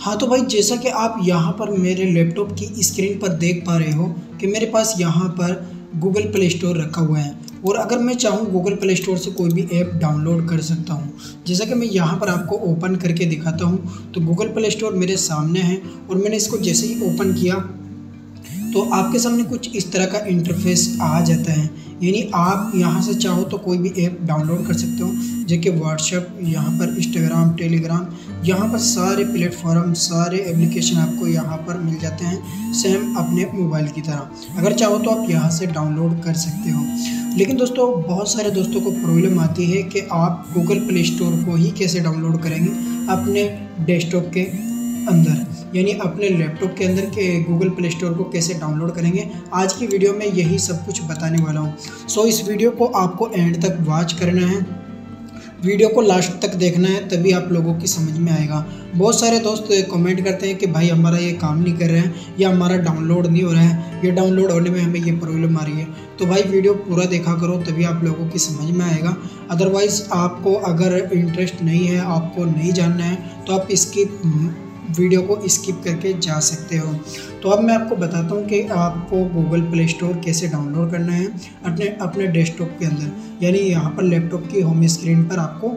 हाँ तो भाई जैसा कि आप यहाँ पर मेरे लैपटॉप की स्क्रीन पर देख पा रहे हो कि मेरे पास यहाँ पर गूगल प्ले स्टोर रखा हुआ है। और अगर मैं चाहूँ गूगल प्ले स्टोर से कोई भी ऐप डाउनलोड कर सकता हूँ, जैसा कि मैं यहाँ पर आपको ओपन करके दिखाता हूँ तो गूगल प्ले स्टोर मेरे सामने है और मैंने इसको जैसे ही ओपन किया तो आपके सामने कुछ इस तरह का इंटरफेस आ जाता है। यानी आप यहाँ से चाहो तो कोई भी ऐप डाउनलोड कर सकते हो। जो कि व्हाट्सएप यहाँ पर इंस्टाग्राम टेलीग्राम यहाँ पर सारे प्लेटफॉर्म सारे एप्लीकेशन आपको यहाँ पर मिल जाते हैं सेम अपने मोबाइल की तरह। अगर चाहो तो आप यहाँ से डाउनलोड कर सकते हो। लेकिन दोस्तों बहुत सारे दोस्तों को प्रॉब्लम आती है कि आप गूगल प्ले स्टोर को ही कैसे डाउनलोड करेंगे? अपने डेस्कटॉप के अंदर यानी अपने लैपटॉप के अंदर के गूगल प्ले स्टोर को कैसे डाउनलोड करेंगे? आज की वीडियो में यही सब कुछ बताने वाला हूँ। सो so, इस वीडियो को आपको एंड तक वॉच करना है। वीडियो को लास्ट तक देखना है, तभी आप लोगों की समझ में आएगा। बहुत सारे दोस्त कमेंट करते हैं कि भाई हमारा ये काम नहीं कर रहा है, या हमारा डाउनलोड नहीं हो रहा है, ये डाउनलोड होने में हमें ये प्रॉब्लम आ रही है। तो भाई वीडियो पूरा देखा करो, तभी आप लोगों की समझ में आएगा। अदरवाइज़ आपको अगर इंटरेस्ट नहीं है, आपको नहीं जानना है तो आप इसकी वीडियो को स्किप करके जा सकते हो। तो अब मैं आपको बताता हूँ कि आपको गूगल प्ले स्टोर कैसे डाउनलोड करना है अपने अपने डेस्कटॉप के अंदर। यानी यहाँ पर लैपटॉप की होम स्क्रीन पर आपको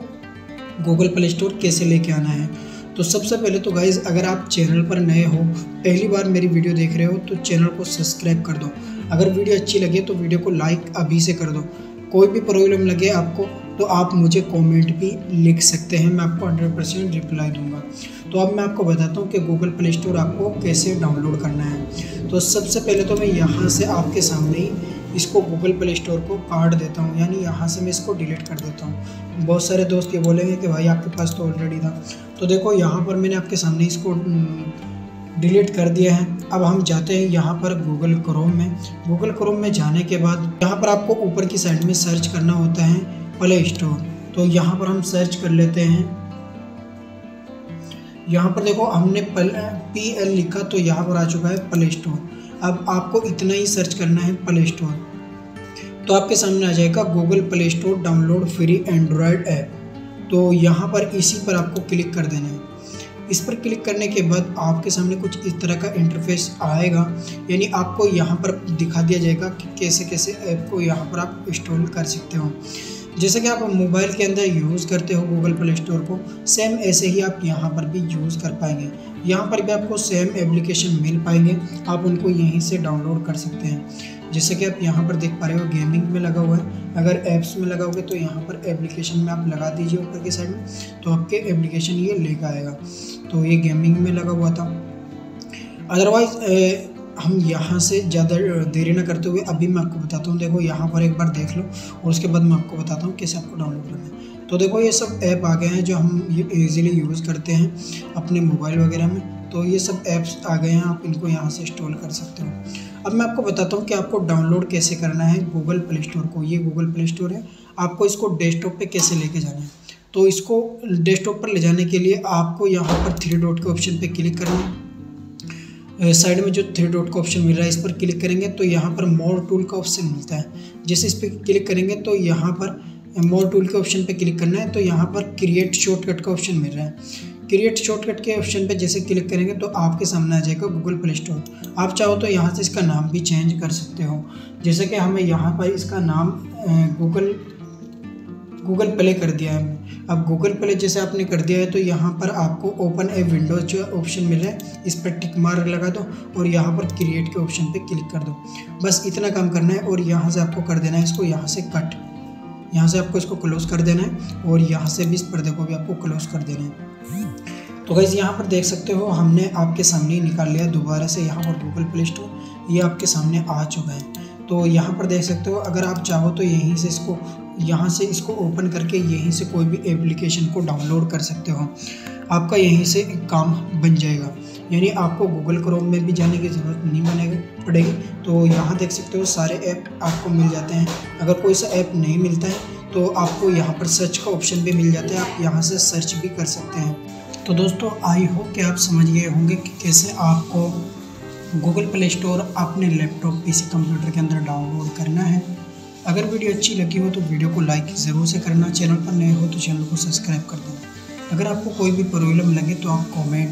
गूगल प्ले स्टोर कैसे लेके आना है। तो सबसे पहले तो गाइज़ अगर आप चैनल पर नए हो, पहली बार मेरी वीडियो देख रहे हो तो चैनल को सब्सक्राइब कर दो। अगर वीडियो अच्छी लगे तो वीडियो को लाइक अभी से कर दो। कोई भी प्रॉब्लम लगे आपको तो आप मुझे कमेंट भी लिख सकते हैं, मैं आपको हंड्रेड परसेंट रिप्लाई दूँगा। तो अब मैं आपको बताता हूँ कि गूगल प्ले स्टोर आपको कैसे डाउनलोड करना है। तो सबसे पहले तो मैं यहाँ से आपके सामने ही इसको गूगल प्ले स्टोर को काट देता हूँ, यानी यहाँ से मैं इसको डिलीट कर देता हूँ। बहुत सारे दोस्त ये बोलेंगे कि भाई आपके पास तो ऑलरेडी था। तो देखो, यहाँ पर मैंने आपके सामने इसको डिलीट कर दिया है। अब हम जाते हैं यहाँ पर गूगल क्रोम में। गूगल क्रोम में जाने के बाद यहाँ पर आपको ऊपर की साइड में सर्च करना होता है। प्ले स्टोर तो यहाँ पर हम सर्च कर लेते हैं। यहाँ पर देखो, हमने पल पी एल लिखा तो यहाँ पर आ चुका है प्ले स्टोर अब आपको इतना ही सर्च करना है प्ले स्टोर तो आपके सामने आ जाएगा Google Play Store download free Android app तो यहाँ पर इसी पर आपको क्लिक कर देना है। इस पर क्लिक करने के बाद आपके सामने कुछ इस तरह का इंटरफेस आएगा। यानी आपको यहाँ पर दिखा दिया जाएगा कि कैसे कैसे ऐप को यहाँ पर आप इंस्टॉल कर सकते हो। जैसे कि आप मोबाइल के अंदर यूज़ करते हो गूगल प्ले स्टोर को सेम ऐसे ही आप यहाँ पर भी यूज़ कर पाएँगे। यहाँ पर भी आपको सेम एप्लीकेशन मिल पाएँगे। आप उनको यहीं से डाउनलोड कर सकते हैं। जैसे कि आप यहाँ पर देख पा रहे हो गेमिंग में लगा हुआ है। अगर ऐप्स में लगाओगे तो यहाँ पर एप्लीकेशन में आप लगा दीजिए ऊपर के साइड में तो आपके एप्लीकेशन ये लेकर आएगा। तो ये गेमिंग में लगा हुआ था। अदरवाइज़ हम यहाँ से ज़्यादा देरी ना करते हुए अभी मैं आपको बताता हूँ। देखो, यहाँ पर एक बार देख लो और उसके बाद मैं आपको बताता हूँ कैसे आपको डाउनलोड करना है। तो देखो, ये सब ऐप आ गए हैं जो हम ईज़िली यूज़ करते हैं अपने मोबाइल वगैरह में। तो ये सब ऐप्स आ गए हैं, आप इनको यहाँ से इंस्टॉल कर सकते हो। अब मैं आपको बताता हूँ कि आपको डाउनलोड कैसे करना है गूगल प्ले स्टोर को। ये गूगल प्ले स्टोर है। आपको इसको डेस्कटॉप पे कैसे लेके जाना है? तो इसको डेस्कटॉप पर ले जाने के लिए आपको यहाँ पर थ्री डॉट के ऑप्शन पे क्लिक करना है। साइड में जो थ्री डॉट का ऑप्शन मिल रहा है, इस पर क्लिक करेंगे तो यहाँ पर मोर टूल का ऑप्शन मिलता है। जैसे इस पर क्लिक करेंगे तो यहाँ पर मोर टूल के ऑप्शन पर क्लिक करना है तो यहाँ पर क्रिएट शॉर्टकट का ऑप्शन मिल रहा है। क्रिएट शॉर्टकट के ऑप्शन पे जैसे क्लिक करेंगे तो आपके सामने आ जाएगा गूगल प्ले स्टोर आप चाहो तो यहाँ से इसका नाम भी चेंज कर सकते हो। जैसे कि हमें यहाँ पर इसका नाम गूगल गूगल प्ले कर दिया है। अब गूगल प्ले जैसे आपने कर दिया है तो यहाँ पर आपको ओपन ए विंडोज़ जो ऑप्शन मिल है, इस पर टिक मार्क लगा दो और यहाँ पर क्रिएट के ऑप्शन पे क्लिक कर दो। बस इतना काम करना है और यहाँ से आपको कर देना है इसको, यहाँ से कट यहाँ से आपको इसको क्लोज कर देना है और यहाँ से भी इस पर्दे को भी आपको क्लोज कर देना है। तो गैस यहाँ पर देख सकते हो हमने आपके सामने ही निकाल लिया दोबारा से यहाँ पर गूगल प्ले स्टोर ये आपके सामने आ चुका है। तो यहाँ पर देख सकते हो, अगर आप चाहो तो यहीं से इसको, यहाँ से इसको ओपन करके यहीं से कोई भी एप्लीकेशन को डाउनलोड कर सकते हो। आपका यहीं से काम बन जाएगा। यानी आपको गूगल क्रोम में भी जाने की ज़रूरत नहीं बनेगी पड़ेगी। तो यहाँ देख सकते हो, सारे ऐप आपको मिल जाते हैं। अगर कोई सा ऐप नहीं मिलता है तो आपको यहाँ पर सर्च का ऑप्शन भी मिल जाता है। आप यहाँ से सर्च भी कर सकते हैं। तो दोस्तों आई होप कि आप समझ गए होंगे कि कैसे आपको गूगल प्ले स्टोर अपने लैपटॉप, पीसी, कंप्यूटर के अंदर डाउनलोड करना है। अगर वीडियो अच्छी लगी हो तो वीडियो को लाइक ज़रूर से करना, चैनल पर नए हो तो चैनल को सब्सक्राइब कर देना। अगर आपको कोई भी प्रॉब्लम लगे तो आप कमेंट